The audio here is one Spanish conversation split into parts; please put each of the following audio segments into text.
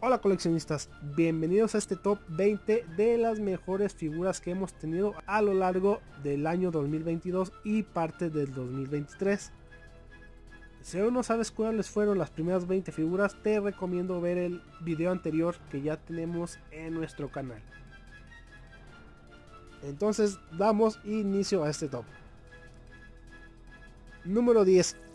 Hola coleccionistas, bienvenidos a este top 20 de las mejores figuras que hemos tenido a lo largo del año 2022 y parte del 2023. Si aún no sabes cuáles fueron las primeras 20 figuras, te recomiendo ver el video anterior que ya tenemos en nuestro canal. Entonces damos inicio a este top. Número 10.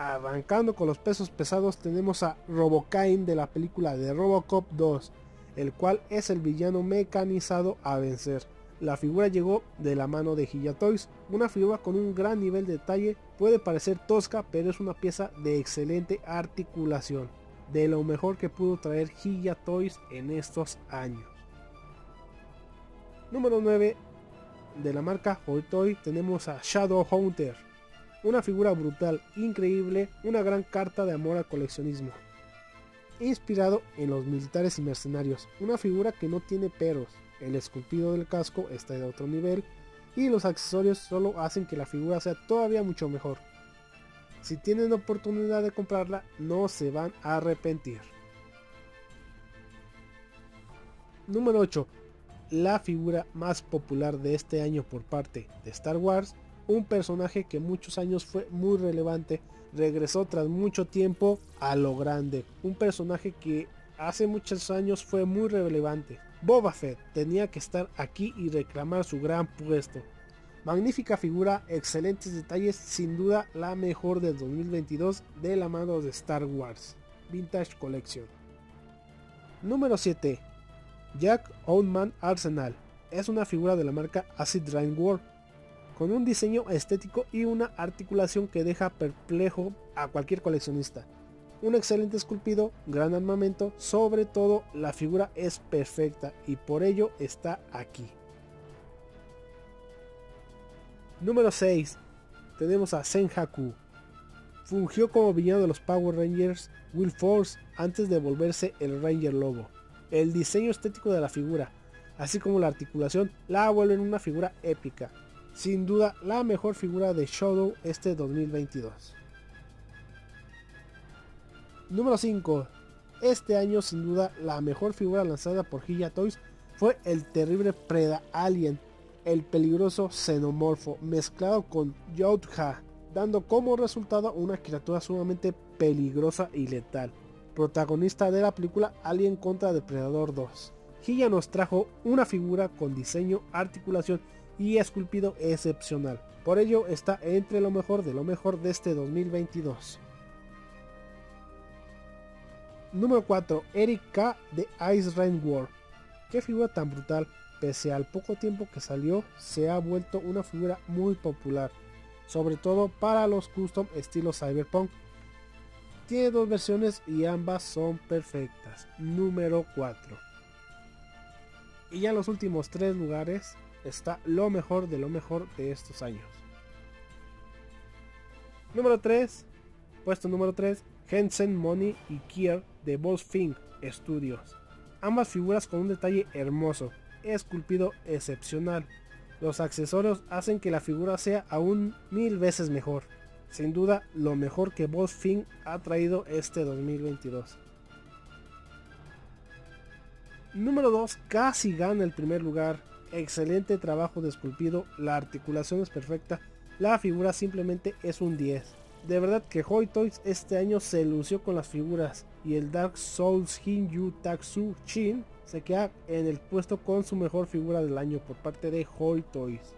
Arrancando con los pesos pesados tenemos a Robocaine de la película de Robocop 2, el cual es el villano mecanizado a vencer. La figura llegó de la mano de Hilla Toys, una figura con un gran nivel de detalle, puede parecer tosca pero es una pieza de excelente articulación, de lo mejor que pudo traer Hilla Toys en estos años. Número 9 de la marca Hot Toy tenemos a Shadow Hunter, una figura brutal, increíble, una gran carta de amor al coleccionismo. Inspirado en los militares y mercenarios, una figura que no tiene peros, el esculpido del casco está de otro nivel y los accesorios solo hacen que la figura sea todavía mucho mejor. Si tienen oportunidad de comprarla, no se van a arrepentir. Número 8. La figura más popular de este año por parte de Star Wars un personaje que muchos años fue muy relevante, regresó tras mucho tiempo a lo grande, un personaje que hace muchos años fue muy relevante. Boba Fett tenía que estar aquí y reclamar su gran puesto. Magnífica figura, excelentes detalles, sin duda la mejor del 2022 de la mano de Star Wars Vintage Collection. Número 7. Jack Oldman Arsenal. Es una figura de la marca Acid Rain World con un diseño estético y una articulación que deja perplejo a cualquier coleccionista. Un excelente esculpido, gran armamento, sobre todo la figura es perfecta y por ello está aquí. Número 6. Tenemos a Senhaku. Fungió como villano de los Power Rangers Will Force antes de volverse el Ranger Lobo. El diseño estético de la figura, así como la articulación, la vuelven una figura épica, sin duda la mejor figura de Shadow este 2022. Número 5. Este año sin duda la mejor figura lanzada por Hilla Toys fue el terrible Preda Alien, el peligroso xenomorfo mezclado con Yotha, dando como resultado una criatura sumamente peligrosa y letal, protagonista de la película Alien contra Depredador 2. Hilla nos trajo una figura con diseño, articulación esculpido excepcional. Por ello está entre lo mejor de lo mejor de este 2022. Número 4. Eric K. de Ice Rain War. Qué figura tan brutal. Pese al poco tiempo que salió, se ha vuelto una figura muy popular. Sobre todo para los custom estilo cyberpunk. Tiene dos versiones y ambas son perfectas. Número 4. Y ya los últimos tres lugares está lo mejor de lo mejor de estos años. Número 3. Puesto número 3. Hensen Money y Kier de Boss Fink Studios. Ambas figuras con un detalle hermoso, esculpido excepcional. Los accesorios hacen que la figura sea aún mil veces mejor. Sin duda, lo mejor que Boss Fink ha traído este 2022. Número 2 casi gana el primer lugar excelente trabajo de esculpido, la articulación es perfecta, la figura simplemente es un 10. De verdad que Hoi Toys este año se lució con las figuras y el Dark Souls Hinju Taksu Shin se queda en el puesto con su mejor figura del año por parte de Hoi Toys.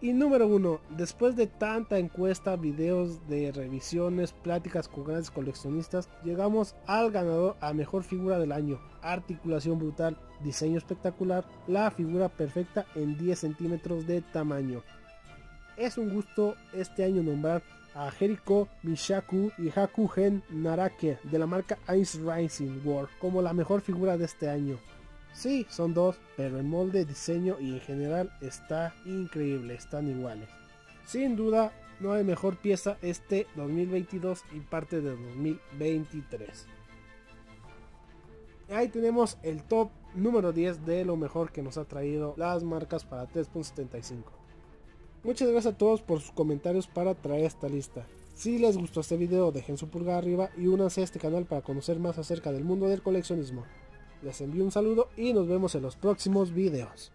Y número 1, después de tanta encuesta, videos de revisiones, pláticas con grandes coleccionistas, llegamos al ganador a mejor figura del año. Articulación brutal, diseño espectacular, la figura perfecta en 10 centímetros de tamaño. Es un gusto este año nombrar a Jericho Mishaku y Hakugen Narake de la marca Ice Rising War como la mejor figura de este año. Sí, son dos, pero el molde, diseño y en general está increíble, están iguales. Sin duda, no hay mejor pieza este 2022 y parte de 2023. Ahí tenemos el top número 10 de lo mejor que nos ha traído las marcas para 3.75. Muchas gracias a todos por sus comentarios para traer esta lista. Si les gustó este video dejen su pulgar arriba y únanse a este canal para conocer más acerca del mundo del coleccionismo. Les envío un saludo y nos vemos en los próximos videos.